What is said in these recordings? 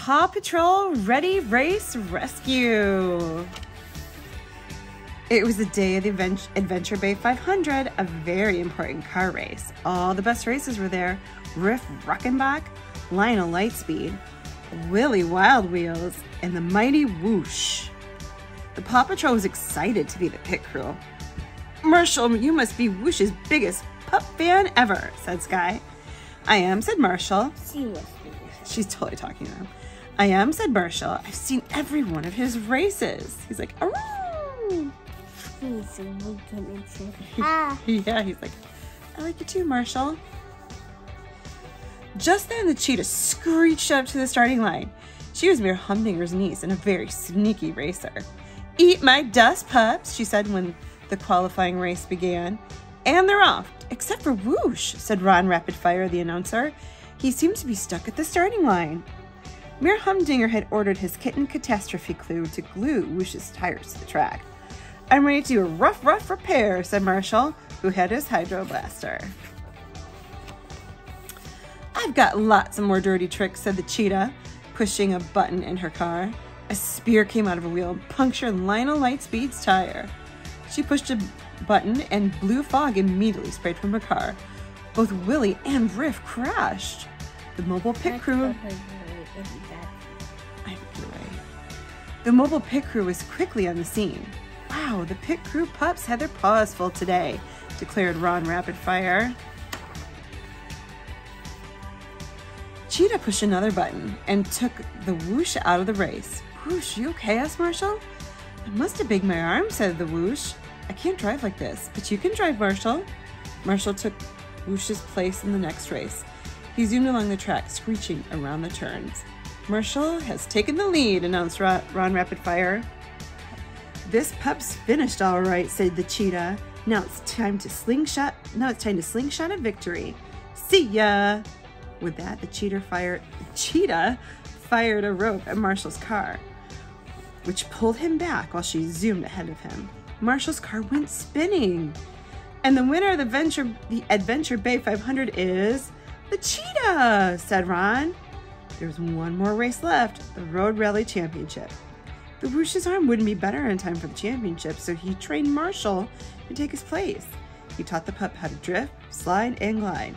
Paw Patrol Ready Race Rescue. It was the day of the Adventure Bay 500, a very important car race. All the best races were there. Riff Rockenbach, Lionel Lightspeed, Willie Wild Wheels, and the mighty Whoosh. The Paw Patrol was excited to be the pit crew. Marshall, you must be Whoosh's biggest pup fan ever, said Skye. I am, said Marshall. She's totally talking to him. I am, said Marshall. I've seen every one of his races. He's like, Aroo! He's so weak ah. yeah, he's like, I like you too, Marshall. Just then, the cheetah screeched up to the starting line. She was Mayor Humdinger's niece and a very sneaky racer. Eat my dust, pups, she said when the qualifying race began. And they're off, except for Whoosh, said Ron Rapidfire, the announcer. He seemed to be stuck at the starting line. Mayor Humdinger had ordered his Kitten Catastrophe Crew to glue Whoosh's tires to the track. I'm ready to do a rough, rough repair, said Marshall, who had his hydro blaster. I've got lots of more dirty tricks, said the cheetah, pushing a button in her car. A spear came out of a wheel punctured Lionel Lightspeed's tire. She pushed a button and blue fog immediately sprayed from her car. Both Willie and Riff crashed. The mobile pit crew. The mobile pit crew was quickly on the scene. Wow, the pit crew pups had their paws full today, declared Ron Rapidfire. Cheetah pushed another button and took the whoosh out of the race. Whoosh, you okay, asked Marshall? I must have banged my arm, said the whoosh. I can't drive like this, but you can drive, Marshall. Marshall took Whoosh's place in the next race. He zoomed along the track, screeching around the turns. Marshall has taken the lead, announced Ron Rapidfire. This pup's finished all right, said the cheetah. Now it's time to slingshot. Now it's time to slingshot a victory. See ya. With that, the cheetah fired. Cheetah fired a rope at Marshall's car, which pulled him back while she zoomed ahead of him. Marshall's car went spinning. And the winner of the Venture the Adventure Bay 500 is the cheetah, said Ron. There's one more race left, the Road Rally Championship. The Whoosh's arm wouldn't be better in time for the championship, so he trained Marshall to take his place. He taught the pup how to drift, slide, and glide.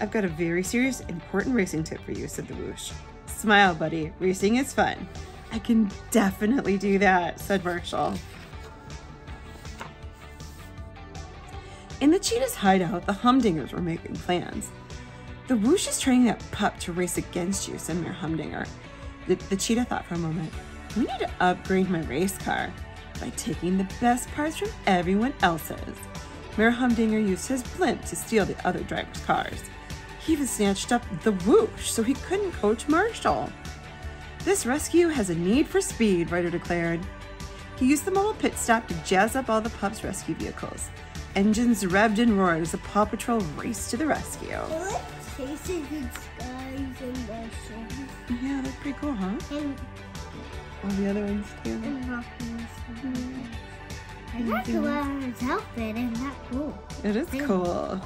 I've got a very serious, important racing tip for you, said the Whoosh. Smile, buddy. Racing is fun. I can definitely do that, said Marshall. In the cheetah's hideout, the humdingers were making plans. The whoosh is training that pup to race against you, said Mayor Humdinger. The, the cheetah thought for a moment. We need to upgrade my race car by taking the best parts from everyone else's. Mayor Humdinger used his blimp to steal the other drivers' cars. He even snatched up the whoosh so he couldn't coach Marshall. This rescue has a need for speed, Ryder declared. He used the mobile pit stop to jazz up all the pup's rescue vehicles. Engines revved and roared as the Paw Patrol raced to the rescue faces and skies and oceans. Yeah, that's pretty cool, huh? And all the other ones too. And Rockies. Mm. I like the his outfit. Isn't that cool? It is cool.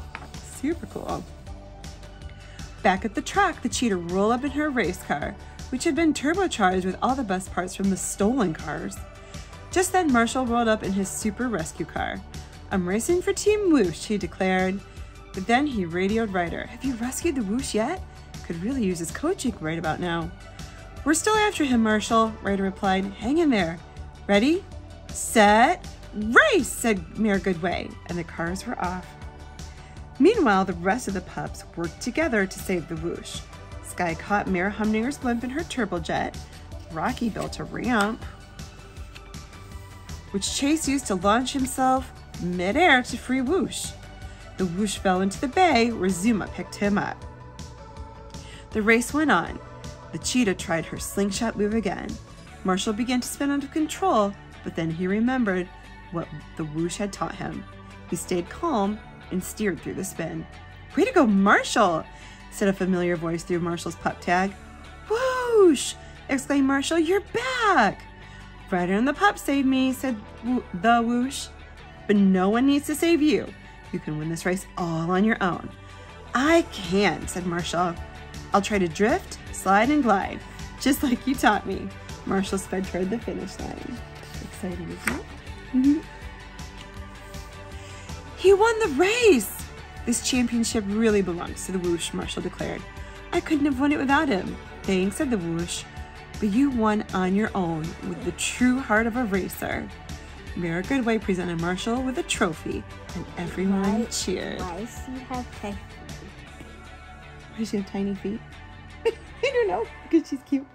Super cool. Back at the track, the cheetah rolled up in her race car, which had been turbocharged with all the best parts from the stolen cars. Just then, Marshall rolled up in his super rescue car. I'm racing for Team Whoosh, he declared. But then he radioed Ryder. Have you rescued the Whoosh yet? Could really use his coaching right about now. We're still after him, Marshall, Ryder replied. Hang in there. Ready, set, race, said Mayor Goodway, and the cars were off. Meanwhile, the rest of the pups worked together to save the Whoosh. Skye caught Mayor Humdinger's blimp in her turbojet. Rocky built a ramp, which Chase used to launch himself midair to free Whoosh. The whoosh fell into the bay where Zuma picked him up. The race went on. The cheetah tried her slingshot move again. Marshall began to spin out of control, but then he remembered what the whoosh had taught him. He stayed calm and steered through the spin. Way to go, Marshall! said a familiar voice through Marshall's pup tag. Whoosh! exclaimed Marshall, you're back! Ryder and the pup saved me, said the whoosh. But no one needs to save you. You can win this race all on your own. I can, said Marshall. I'll try to drift, slide, and glide, just like you taught me. Marshall sped toward the finish line. Exciting, isn't it? Mm-hmm. He won the race! This championship really belongs to the whoosh, Marshall declared. I couldn't have won it without him. Thanks, said the whoosh. But you won on your own with the true heart of a racer. Mayor Goodway presented Marshall with a trophy, and everyone Why- cheered. Why does she have tiny feet? Why does she have tiny feet? I don't know, because she's cute.